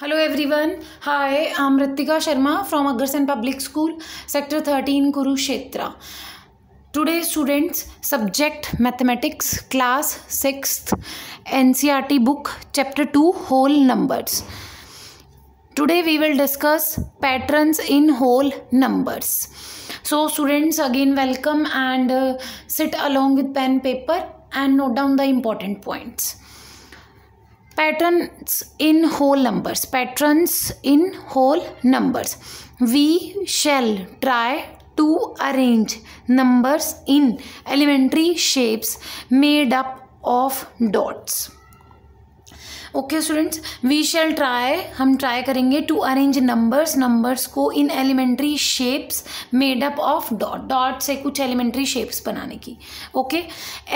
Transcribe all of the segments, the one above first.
Hello everyone. Hi, I'm Ritika Sharma from Agarsen Public School, Sector 13, Kurukshetra. Today, students, subject mathematics, class 6th, NCRT book, chapter 2, whole numbers. Today, we will discuss patterns in whole numbers. So, students, again, welcome and uh, sit along with pen, paper, and note down the important points patterns in whole numbers. Patterns in whole numbers. We shall try to arrange numbers in elementary shapes made up of dots okay students we shall try हम try करेंगे to arrange numbers numbers को in elementary shapes made up of dot dot से कुछ elementary shapes बनाने की। Okay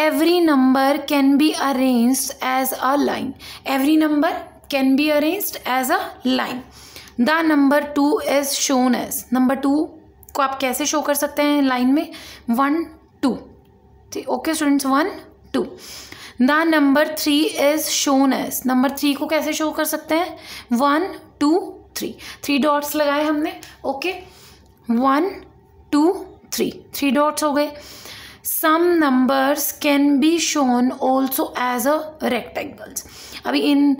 every number can be arrange as a line every number can be arrange as a line the number two is shown as number two को आप कैसे show कर सकते हैं लाइन में? वन टू ठीक okay students one two the number three is shown as number three को कैसे शो कर सकते हैं? One, two, three. Three dots लगाए हमने, okay? One, two, three. Three dots हो गए। Some numbers can be shown also as a rectangles. अभी इन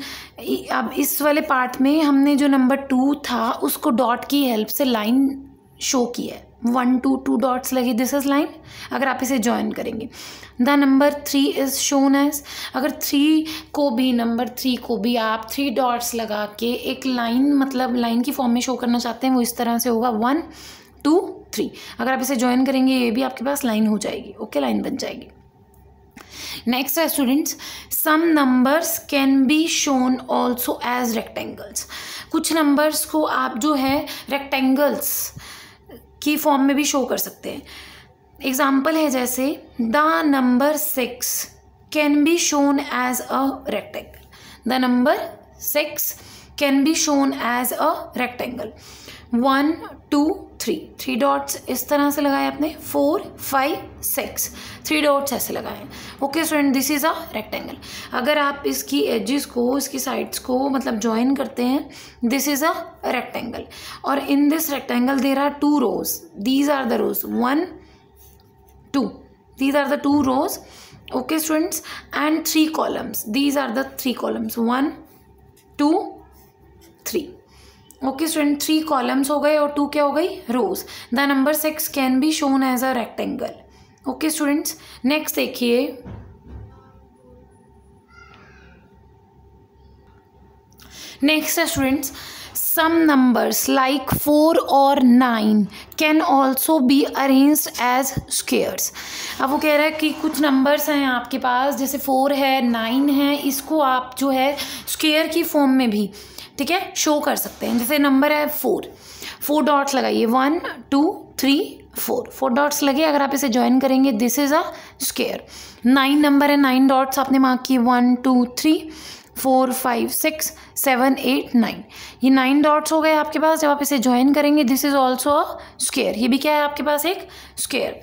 अब इस वाले पार्ट में हमने जो नंबर टू था, उसको डॉट की हेल्प से लाइन शो की है। वन टू टू डॉट्स लगे दिस इज़ लाइन अगर आप इसे ज्वाइन करेंगे। The number three is shown as अगर थ्री को भी नंबर थ्री को भी आप थ्री डॉट्स लगा के एक लाइन मतलब लाइन की फॉर्म में शो करना चाहते हैं, वो इस तरह से होगा। वन टू थ्री अगर आप इसे ज्वाइन करेंगे, ये भी आपके पास लाइन हो जाएगी। ओके लाइन बन जाएगी। नेक्स्ट है students some numbers can be shown also as rectangles कुछ नंबर्स को आप जो है रेक्टेंगल्स की फॉर्म में भी शो कर सकते हैं। एग्ज़ाम्पल है जैसे the number six can be shown as a rectangle the number six can be shown as a rectangle one two three three dots इस तरह से लगाए आपने. Four five six three dots ऐसे लगाए. Okay student this is a rectangle अगर आप इसकी एजिस को, इसकी साइड्स को मतलब ज्वाइन करते हैं दिस इज़ अ रेक्टेंगल और in this rectangle there are two rows these are the rows one two these are the two rows okay students and three columns these are the three columns one two three okay student three columns हो गए और two क्या हो गई? Rows the number six can be shown as a rectangle okay students next देखिए। Next है students some numbers like four और nine can also be arrange as squares अब वो कह रहा है कि कुछ नंबर्स हैं आपके पास, जैसे फोर है नाइन है, इसको आप जो है स्केयर की फॉर्म में भी ठीक है? शो कर सकते हैं। जैसे नंबर है फोर फोर डॉट्स लगाइए। One two three four four dots लगे, अगर आप इसे ज्वाइन करेंगे this is a square nine number है नाइन डॉट्स आपने मार्क किए। One two three four five six seven eight nine nine nine dots हो गए आपके पास। जब आप इसे ज्वाइन करेंगे this is also a square ये भी क्या है आपके पास? एक square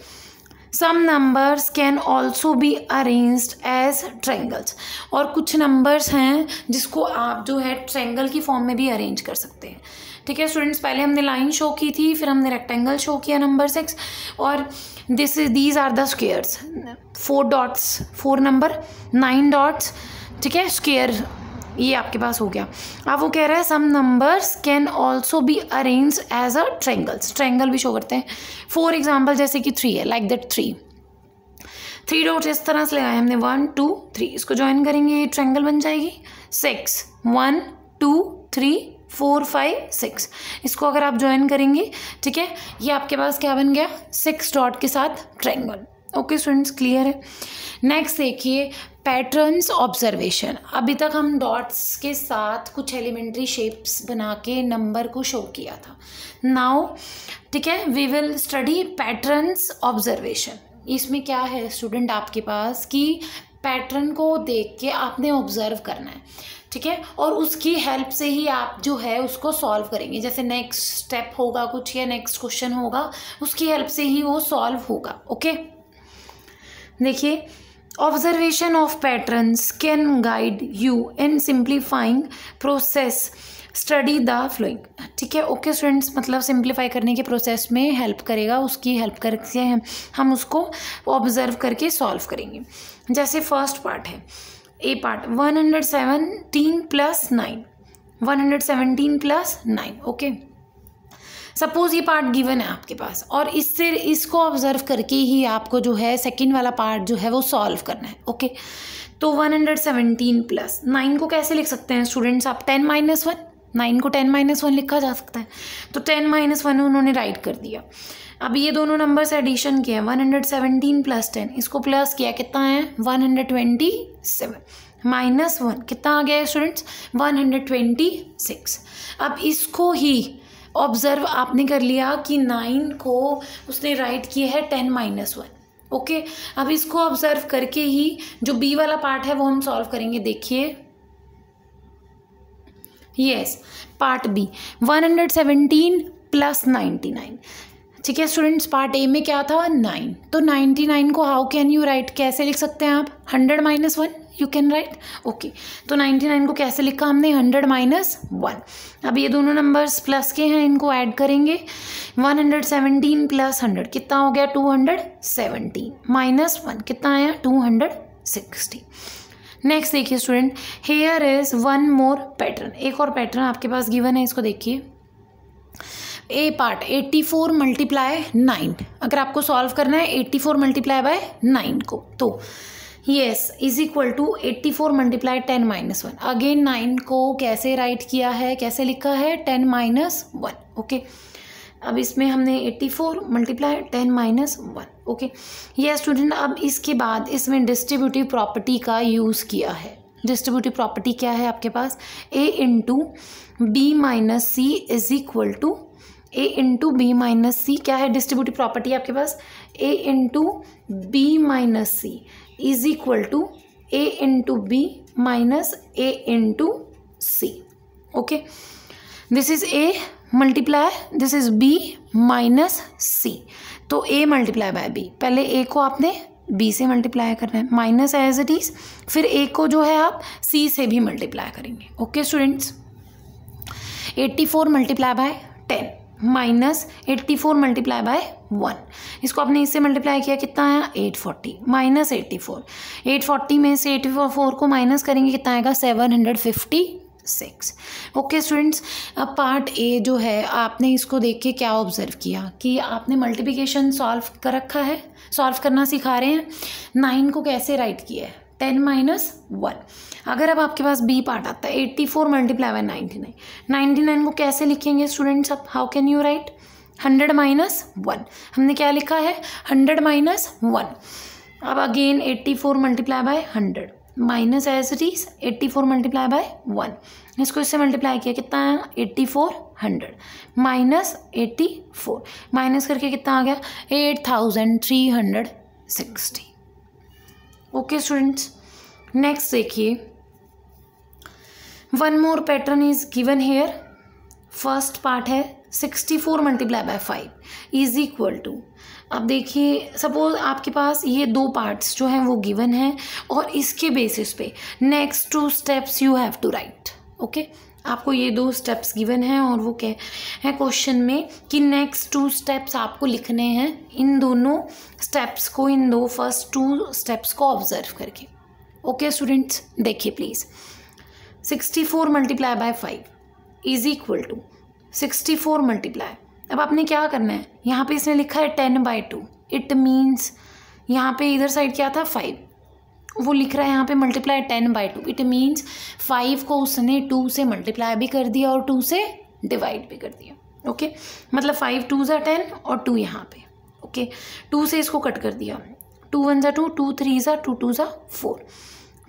some numbers can also be arranged as triangles और कुछ नंबर्स हैं जिसको आप जो है ट्रेंगल की फॉर्म में भी अरेंज कर सकते हैं। ठीक है स्टूडेंट्स पहले हमने लाइन शो की थी, फिर हमने रेक्टेंगल शो किया नंबर सिक्स और this is these are the squares four dots four number nine dots ठीक है स्केयर ये आपके पास हो गया। अब वो कह रहा है some numbers can also be arrange as a triangles triangle भी शो करते हैं। फॉर एग्ज़ाम्पल जैसे कि थ्री है like that three three dots इस तरह से लगाए हमने। वन टू थ्री इसको ज्वाइन करेंगे, ये ट्रेंगल बन जाएगी। Six one two three four five six इसको अगर आप ज्वाइन करेंगे, ठीक है, ये आपके पास क्या बन गया? सिक्स डॉट के साथ ट्रेंगल ओके स्टूडेंट्स क्लियर है? नेक्स्ट देखिए पैटर्न्स ऑब्जर्वेशन अभी तक हम डॉट्स के साथ कुछ एलिमेंट्री शेप्स बना के नंबर को शो किया था. नाउ ठीक है we will study patterns observation इसमें क्या है स्टूडेंट आपके पास कि पैटर्न को देख के आपने ऑब्ज़र्व करना है. ठीक है, और उसकी हेल्प से ही आप जो है उसको सॉल्व करेंगे. जैसे नेक्स्ट स्टेप होगा कुछ या नेक्स्ट क्वेश्चन होगा, उसकी हेल्प से ही वो सॉल्व होगा. ओके देखिए observation of patterns can guide you in simplifying process study the following ठीक है? ओके स्टूडेंट्स मतलब सिंप्लीफाई करने के प्रोसेस में हेल्प करेगा, उसकी हेल्प करके हम हम उसको ऑब्ज़र्व करके सॉल्व करेंगे। जैसे फ़र्स्ट पार्ट है। A part one hundred seventeen plus nine one hundred seventeen plus nine okay suppose ये पार्ट गिवन है आपके पास और इससे, इसको ऑब्ज़र्व करके ही आपको जो है सेकेंड वाला पार्ट जो है वो सॉल्व करना है ओके तो one hundred seventeen plus nine को कैसे लिख सकते हैं स्टूडेंट्स आप? टेन माइनस वन नाइन को टेन माइनस वन लिखा जा सकता है। तो टेन माइनस वन उन्होंने राइट कर दिया। अब ये दोनों नंबर से एडिशन किया one hundred seventeen plus ten इसको प्लस किया कितना है? One hundred twenty seven minus one कितना आ गया है students one hundred twenty six अब इसको ही ऑब्ज़र्व आपने कर लिया कि नाइन को उसने राइट किया है टेन माइनस वन ओके अब इसको ऑब्ज़र्व करके ही जो बी वाला पार्ट है वो हम सॉल्व करेंगे, देखिए। Yes part B one hundred seventeen plus ninety nine ठीक है स्टूडेंट्स पार्ट ए में क्या था? नाइन तो नाइन्टी नाइन को हाउ कैन यू राइट कैसे लिख सकते हैं आप? Hundred minus one you can write okay तो नाइन्टी नाइन को कैसे लिखा हमने? हंड्रेड माइनस वन अब ये दोनों नंबर्स प्लस के हैं, इनको ऐड करेंगे. One hundred seventeen plus hundred कितना हो गया? Two hundred seventeen minus one कितना आया? टू हंड्रेड सिक्सटी नेक्स्ट देखिए student here is one more pattern एक और पैटर्न आपके पास गिवन है, इसको देखिए. A part eighty four multiply nine अगर आपको सॉल्व करना है eighty four multiply by nine को. तो yes is equal to eighty four multiply ten minus one again nine को कैसे राइट किया है? कैसे लिखा है? टेन माइनस वन ओके अब इसमें हमने eighty four multiply ten minus one okay ये स्टूडेंट अब इसके बाद इसमें डिस्ट्रीब्यूटिव प्रॉपर्टी का यूज़ किया है। डिस्ट्रीब्यूटिव प्रॉपर्टी क्या है आपके पास? A into B minus C is equal to A into B minus C क्या है डिस्ट्रीब्यूटिव प्रॉपर्टी आपके पास? A into B minus C is equal to A into B minus A into C okay this is A multiply this is B minus C तो A multiply by B पहले ए को आपने B से multiply करना है. Minus as it is फिर ए को जो है आप सी से भी मल्टीप्लाई करेंगे. Okay students eighty four multiply by minus eighty four multiply by one. इसको आपने इससे मल्टीप्लाई किया कितना आया eight forty. Minus eighty four. Eight forty में से एट्टी फोर को माइनस करेंगे, कितना आएगा? Seven hundred fifty six. Okay students, अब पार्ट ए जो है, आपने इसको देख के क्या ऑब्ज़र्व किया? कि आपने मल्टीप्लिकेशन सॉल्व कर रखा है सॉल्व करना सिखा रहे हैं। नाइन को कैसे राइट किया है? Ten minus one. अगर अब आपके पास बी पार्ट आता है, eighty four multiply by ninety nine. Ninety nine को कैसे लिखेंगे स्टूडेंट्स अब? How can you write hundred minus one. हमने क्या लिखा है? Hundred minus one. अब again eighty four multiply by hundred. Minus as it is, eighty four multiply by one. इसको इससे मल्टीप्लाई किया, कितना आया? Eighty four hundred. Minus eighty four. Minus करके कितना आ गया? Eight thousand three hundred sixty. Okay students next देखिए. One more pattern is given here first part है sixty four multiply by five is equal to अब देखिए suppose आपके पास ये दो पार्ट्स जो हैं वो गिवन हैं और इसके बेसिस पे next two steps you have to write okay आपको ये दो स्टेप्स गिवन हैं और वो क्या है क्वेश्चन में कि नेक्स्ट टू स्टेप्स आपको लिखने हैं। इन दोनों स्टेप्स को, इन दो फ़र्स्ट टू स्टेप्स को ऑब्ज़र्व करके। ओके स्टूडेंट्स देखिए please sixty four multiply by five is equal to sixty four multiply अब आपने क्या करना है? यहाँ पे इसने लिखा है ten by two it means यहाँ पे इधर साइड क्या था? फाइव वो लिख रहा है यहाँ पे multiply ten by two it means five को उसने टू से मल्टीप्लाई भी कर दिया और टू से डिवाइड भी कर दिया. ओके मतलब फाइव टू ज़ा टेन और टू यहाँ पे. ओके टू से इसको कट कर दिया. टू वन ज़ा टू टू थ्री ज़ा टू टू ज़ा फोर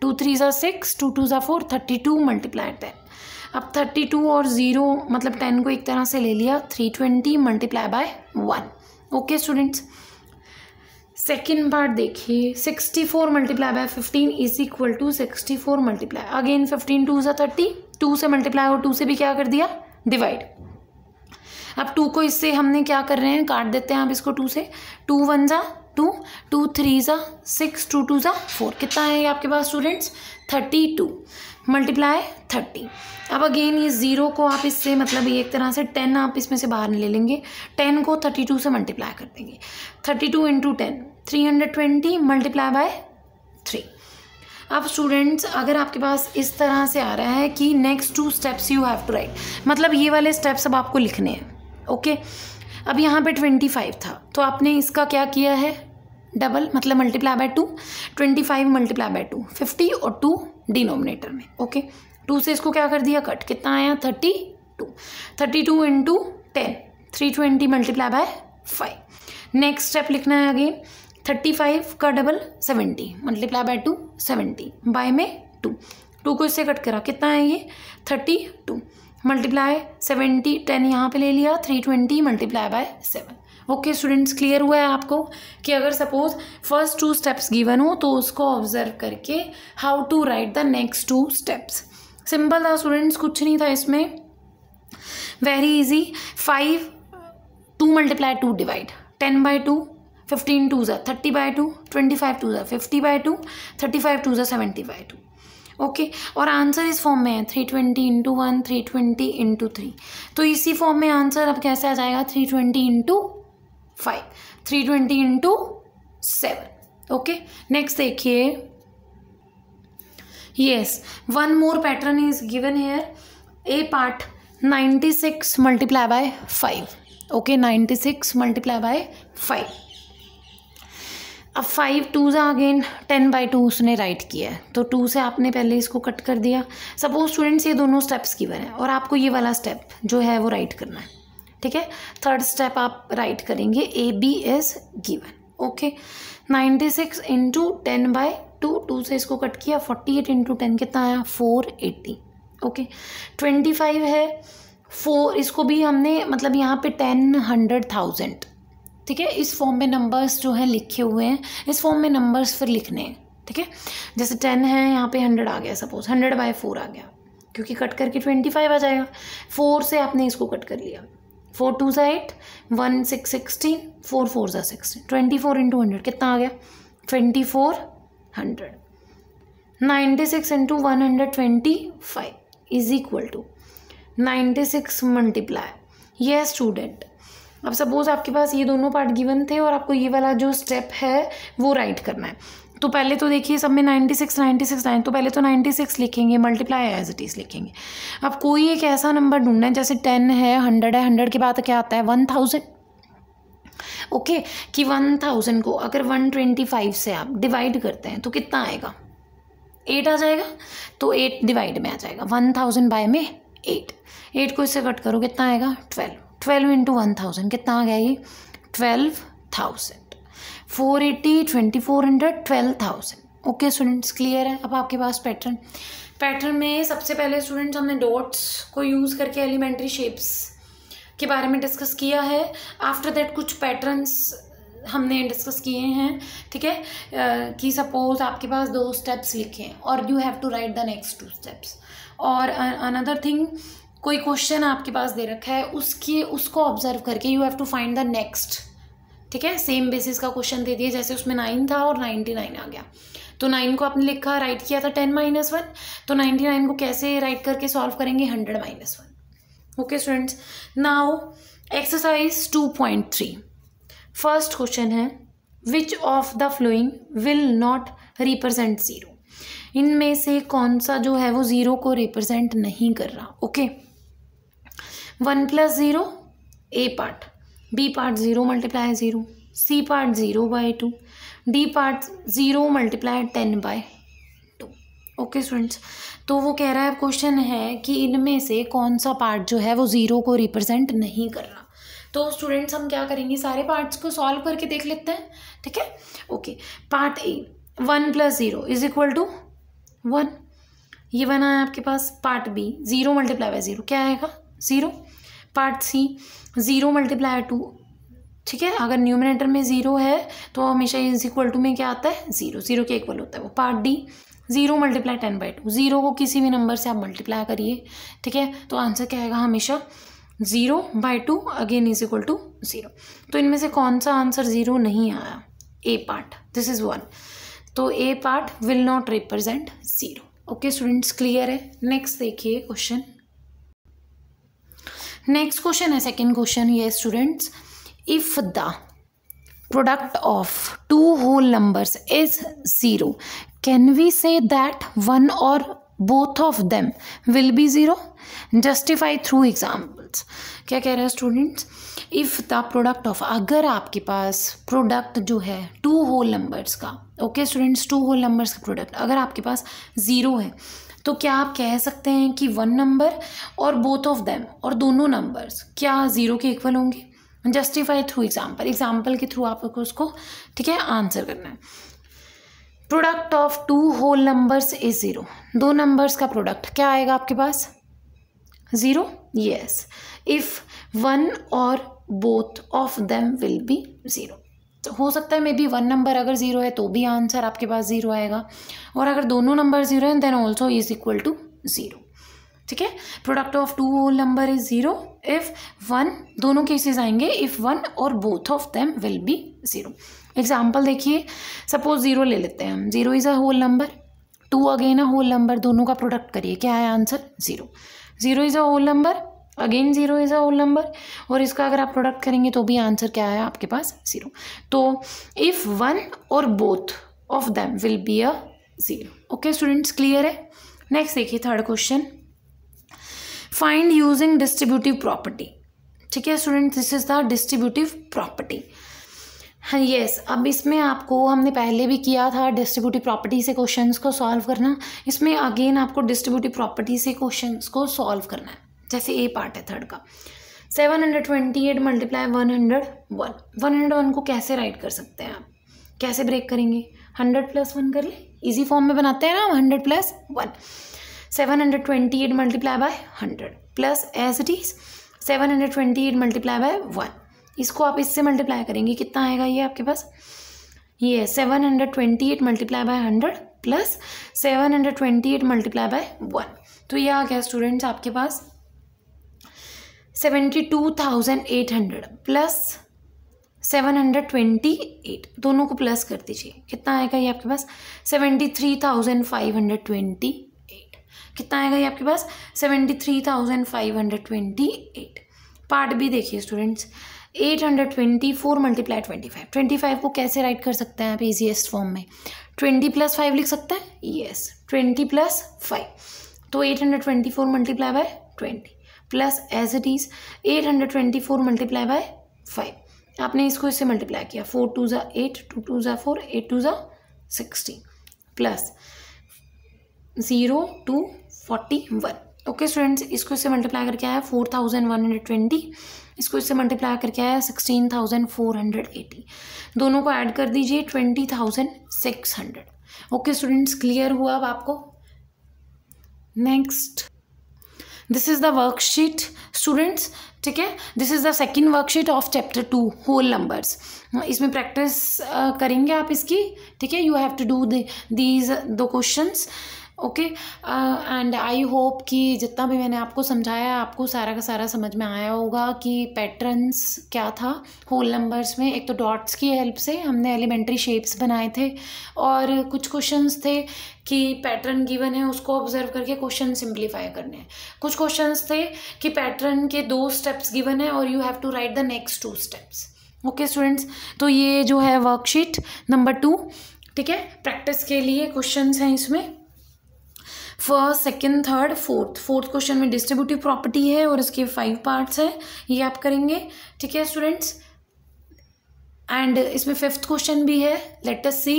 टू थ्री ज़ा सिक्स टू टू ज़ा four thirty two multiply ten अब थर्टी टू और ज़ीरो मतलब टेन को एक तरह से ले लिया three twenty multiply by one okay students second part देखिए sixty four multiply by fifteen is equal to sixty four multiply again fifteen two ज़ा थर्टी टू से मल्टीप्लाई और टू से भी क्या कर दिया? डिवाइड अब टू को इससे हमने क्या कर रहे हैं? काट देते हैं आप इसको टू से. टू वन ज़ा टू टू थ्री ज़ा सिक्स टू टू ज़ा फोर कितना है आपके पास students thirty two multiply thirty अब अगेन ये ज़ीरो को आप इससे मतलब एक तरह से टेन आप इसमें से बाहर ले लेंगे. टेन को थर्टी टू से मल्टीप्लाई कर देंगे. Thirty two into ten three hundred twenty multiply by three अब स्टूडेंट्स अगर आपके पास इस तरह से आ रहा है कि next two steps you have to write मतलब ये वाले स्टेप्स अब आपको लिखने हैं ओके अब यहाँ पे ट्वेंटी फाइव था तो आपने इसका क्या किया है? डबल मतलब multiply by two twenty five multiply by two fifty और टू डिनोमिनेटर में ओके टू से इसको क्या कर दिया? कट कितना आया? Thirty two thirty two into ten three twenty multiply by five next step लिखना है अगेन थर्टी फाइव का double seventy, multiply by two seventy, by में टू। टू को इससे कट करा, कितना है ये? Thirty two. Multiply seventy ten यहाँ पे ले लिया, three twenty multiply by seven. Okay students clear हुआ है आपको कि अगर suppose first two steps given हो तो उसको ऑब्ज़र्व करके how to write the next two steps simple था स्टूडेंट्स कुछ नहीं था इसमें। Very easy five two multiply two divide ten by two fifteen two ज़ा thirty by two twenty five two ज़ा fifty by two thirty five two ज़ा seventy by two okay और answer इस फॉर्म में है three twenty into one three twenty into three तो इसी form में आंसर अब कैसे आ जाएगा? Three twenty into five three twenty into seven okay next देखिए। Yes one more pattern is given here A part ninety six multiply by five okay ninety six multiply by five अब five two ज़ा again ten by two उसने write किया है। तो to से आपने पहले इसको कट कर दिया। सपोज़ स्टूडेंट्स ये दोनों स्टेप्स गिवन है और आपको ये वाला स्टेप जो है वो राइट करना है। ठीक है? थर्ड स्टेप आप राइट करेंगे A B as given okay ninety six into ten by two two से इसको कट किया। फोर्टी एट इंटू टेन कितना आया? Four eighty okay twenty five है। फोर इसको भी हमने मतलब यहाँ पे टेन हंड्रेड थाउज़ेंड ठीक है? इस फॉर्म में नंबर्स जो है लिखे हुए हैं, इस फॉर्म में नंबर्स फिर लिखने हैं, ठीक है? जैसे टेन है, यहाँ पे हंड्रेड आ गया सपोज़ हंड्रेड बाय फोर आ गया, क्योंकि कट करके ट्वेंटी फाइव आ जाएगा। फोर से आपने इसको कट कर लिया। फोर टू ज़ा eight one six sixteen four four ज़ा sixteen twenty four into hundred कितना आ गया? Twenty four hundred ninety six into one hundred twenty five is equal to ninety six multiply ये स्टूडेंट अब suppose आपके पास ये दोनों पार्ट गिवन थे और आपको ये वाला जो स्टेप है, वो राइट करना है। तो पहले तो देखिए, सब में ninety six ninety six nine तो पहले तो नाइन्टी सिक्स लिखेंगे मल्टीप्लाई एज इट इज़ लिखेंगे। अब कोई एक ऐसा नंबर ढूंढना है, जैसे टेन है हंड्रेड है हंड्रेड के बाद क्या आता है? वन थाउज़ेंड ओके कि वन थाउज़ेंड को अगर वन ट्वेंटी फाइव से आप डिवाइड करते हैं तो कितना आएगा? एट आ जाएगा तो एट डिवाइड में आ जाएगा। वन थाउज़ेंड बाय में एट एट को इससे कट करो, कितना आएगा? Twelve twelve into one thousand कितना आ गया ये? Twelve thousand four eighty twenty four hundred twelve thousand okay students clear है? अब आपके पास पैटर्न पैटर्न में सबसे पहले स्टूडेंट्स हमने डॉट्स को यूज़ करके एलिमेंट्री शेप्स के बारे में डिस्कस किया है. आफ्टर दैट कुछ पैटर्न्स हमने डिस्कस किए हैं, ठीक है? कि सपोज़ आपके पास दो स्टेप्स लिखे हैं, और you have to write the next two steps और अनदर थिंग कोई क्वेश्चन आपके पास दे रखा है, उसकी, उसको ऑब्ज़र्व करके you have to find the next ठीक है? सेम बेसिस का क्वेश्चन दे दिया, जैसे उसमें नाइन था और नाइन्टी नाइन आ गया। तो नाइन को आपने लिखा राइट किया था टेन माइनस वन तो नाइन्टी नाइन को कैसे राइट करके सॉल्व करेंगे? Hundred minus one okay students now exercise two point three first question है which of the following will not represent zero इनमें से कौन सा जो है वो ज़ीरो को रिप्रेजेंट नहीं कर रहा। Okay okay? One plus zero, A part. B part zero multiply zero, C part zero by two, D part zero multiply ten by two. Okay students तो वो कह रहा है क्वेश्चन है कि इनमें से कौन सा पार्ट जो है वो ज़ीरो को रिप्रेजेंट नहीं कर रहा। तो स्टूडेंट्स हम क्या करेंगे? सारे पार्ट्स को सॉल्व करके देख लेते हैं, ठीक है? Okay part A one plus zero is equal to one. ये बना है आपके पास part B zero multiply by zero. क्या आएगा? Zero part C zero multiply two ठीक है? अगर न्यूमिनेटर में ज़ीरो है तो हमेशा इज़ इक्वल टू में क्या आता है? ज़ीरो। ज़ीरो के इक्वल होता है वो। Part D zero multiply ten by two zero को किसी भी नंबर से आप मल्टीप्लाई करिए, ठीक है? तो आंसर क्या आएगा हमेशा? Zero by two again is equal to zero. तो इनमें से कौन सा आंसर ज़ीरो नहीं आया? A part this is one तो A part will not represent zero okay students clear है? नेक्स्ट देखिए क्वेश्चन नेक्स्ट क्वेश्चन है सेकेंड क्वेश्चन ये students if the product of two whole numbers is 0 can we say that one or both of them will be 0 justify through examples. क्या कह रहे हैं students if the product of अगर आपके पास product जो है टू होल नंबर्स का okay students two whole numbers का प्रोडक्ट अगर आपके पास ज़ीरो है तो क्या आप कह सकते हैं कि वन नंबर और बोथ ऑफ़ देम और दोनों नंबर्स क्या ज़ीरो के इक्वल होंगे? जस्टिफाई थ्रू एग्ज़ाम्पल एग्ज़ाम्पल के थ्रू आपको उसको, ठीक है आंसर करना है। Product of two whole numbers is zero दो नंबर्स का प्रोडक्ट क्या आएगा आपके पास? ज़ीरो यस इफ़ वन और both of them will be zero हो सकता है मे बी वन नंबर अगर ज़ीरो है तो भी आंसर आपके पास ज़ीरो आएगा। और अगर दोनों नंबर ज़ीरो हैं then also is equal to zero ठीक है? Product of two whole number is zero if one दोनों केसेस आएँगे इफ़ वन और both of them will be zero example देखिए सपोज़ ज़ीरो ले लेते हैं हम। Zero is a whole number two again a whole number दोनों का प्रोडक्ट करिए। क्या है answer zero zero is a whole number again zero is a whole number और इसका अगर आप प्रोडक्ट करेंगे तो भी आंसर क्या है आपके पास? ज़ीरो तो इफ़ वन और both of them will be a zero okay students clear है? नेक्स्ट देखिए third question find using distributive property ठीक है student this is the distributive property हाँ यस अब इसमें आपको, हमने पहले भी किया था डिस्ट्रीब्यूटिव प्रॉपर्टी से क्वेश्चंस को सॉल्व करना. इसमें अगेन आपको डिस्ट्रीब्यूटिव प्रॉपर्टी से क्वेश्चंस को सॉल्व करना है. जैसे ए पार्ट है थर्ड का। Seven hundred twenty eight multiply one hundred one one hundred one को कैसे राइट कर सकते हैं आप? कैसे ब्रेक करेंगे? हंड्रेड प्लस वन कर ले। इजी फॉर्म में बनाते हैं ना हम hundred plus one seven hundred twenty eight multiply by hundred plus as it is seven hundred twenty eight multiply by one इसको आप इससे मल्टीप्लाई करेंगे। कितना आएगा ये आपके पास? ये seven hundred twenty eight multiply by hundred plus seven hundred twenty eight multiply by one तो ये आ गया स्टूडेंट्स आपके पास। Seventy two thousand eight hundred plus seven hundred twenty eight. दोनों को प्लस कर दीजिए। कितना आएगा ये आपके पास? Seventy three thousand five hundred twenty eight. कितना आएगा ये आपके पास? Seventy three thousand five hundred twenty eight. Part भी देखिए students eight hundred twenty four multiply twenty five twenty five को कैसे राइट कर सकते हैं आप इजीएस्ट फॉर्म में? ट्वेंटी प्लस फाइव लिख सकते हैं? येस ट्वेंटी प्लस फाइव तो eight hundred twenty four multiply by twenty plus as it is eight hundred twenty four multiply by five आपने इसको इससे मल्टीप्लाई किया फोर टू ज़ा एट टू टू ज़ा फोर एट टू ज़ा sixteen plus zero two forty one okay students इसको इससे multiply करके आया four thousand one hundred twenty इसको इससे मल्टीप्लाई करके आया sixteen thousand four hundred eighty दोनों को ऐड कर दीजिए twenty thousand six hundred okay students clear हुआ अब आपको? Next this is the worksheet students ठीक है? This is the second worksheet of chapter two whole numbers इसमें प्रैक्टिस करेंगे आप इसकी, ठीक है? You have to do these दो questions okay and I hope कि जितना भी मैंने आपको समझाया, आपको सारा का सारा समझ में आया होगा कि पैटर्न्स क्या था। होल नंबर्स में एक तो डॉट्स की हेल्प से हमने एलिमेंट्री शेप्स बनाए थे और कुछ क्वेश्चंस थे कि पैटर्न गिवन है, उसको ऑब्ज़र्व करके क्वेश्चन सिंप्लीफाई करने हैं। कुछ क्वेश्चंस थे कि पैटर्न के दो स्टेप्स गिवन है और you have to write the next two steps okay students तो ये जो है वर्कशीट नंबर टू ठीक है? प्रैक्टिस के लिए क्वेश्चंस हैं इसमें। First, second, third, fourth. Fourth question में डिस्ट्रीब्यूटिव प्रॉपर्टी है और इसके फाइव पार्ट्स है। ये आप करेंगे, ठीक है, स्टूडेंट्स? एंड इसमें फिफ्थ क्वेश्चन भी है लेट अस सी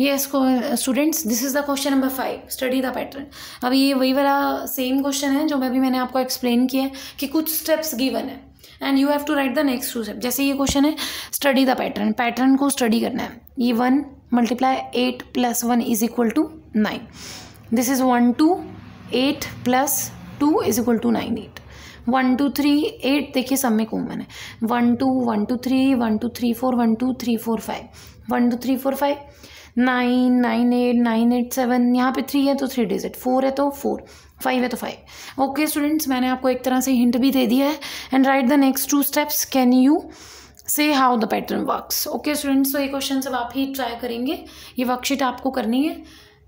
ये इसको students this is the question number five study the pattern अब ये वही वाला सेम क्वेश्चन है जो मैं भी मैंने आपको एक्सप्लेन किया है कि कुछ स्टेप्स गिवन है। And you have to write the next two step जैसे ये क्वेश्चन है स्टडी द पैटर्न पैटर्न को स्टडी करना है। ये one multiply eight plus one is equal to nine. This is one two eight plus two is equal to nine eight one two three eight देखिए सब में common है। One two one two three one two three four one two three four five one two three four five nine nine eight nine eight seven यहाँ पे three है तो three digit four है तो फोर फाइव है तो five okay students मैंने आपको एक तरह से हिंट भी दे दिया है। And write the next two steps can you say how the pattern works okay students तो ये क्वेश्चन सब आप ही ट्राई करेंगे। ये वर्कशीट आपको करनी है।